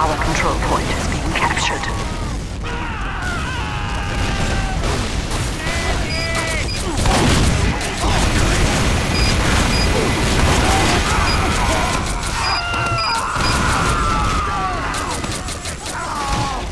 Our control point is being captured.